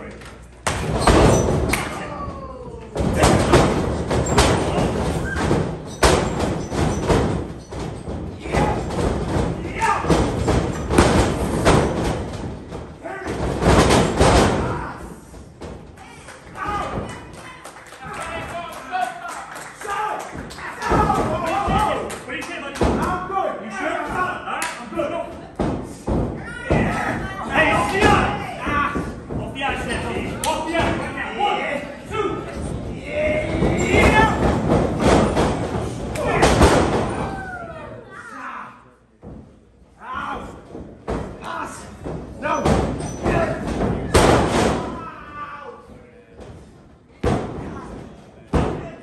clean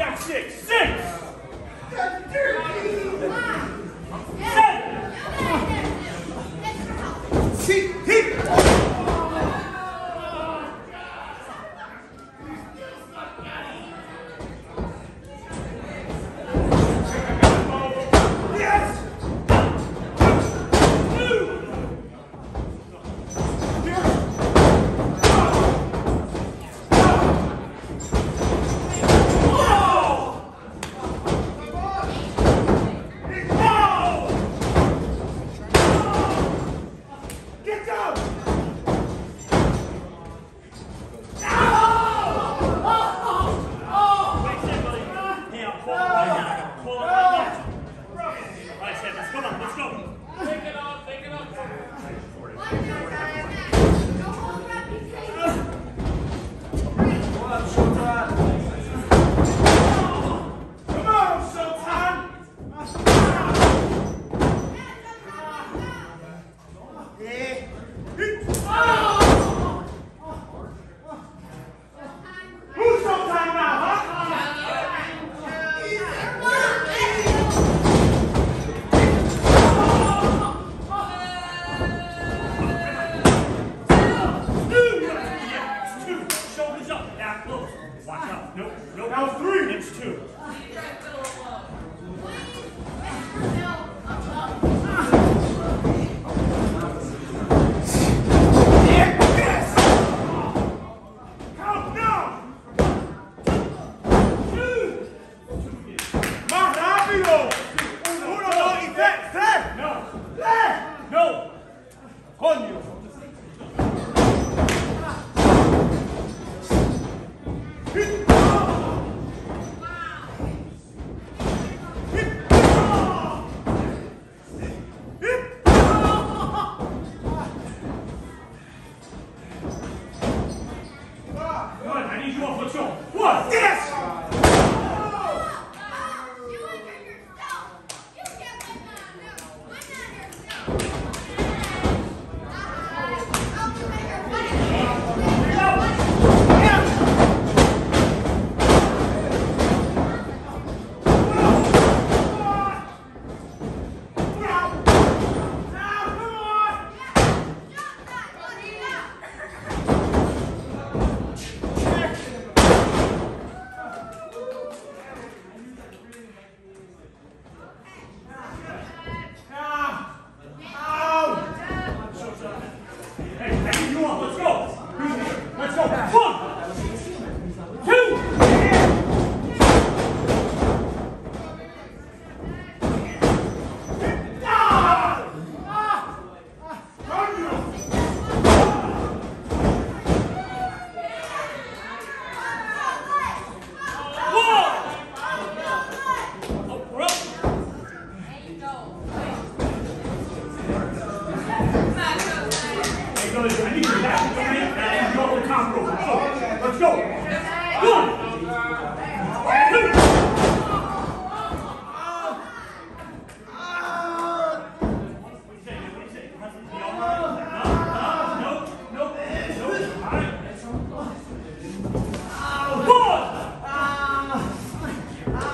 at five. Now you're at six. Six. Seven. See, you off. Let's go. Get out. Amen.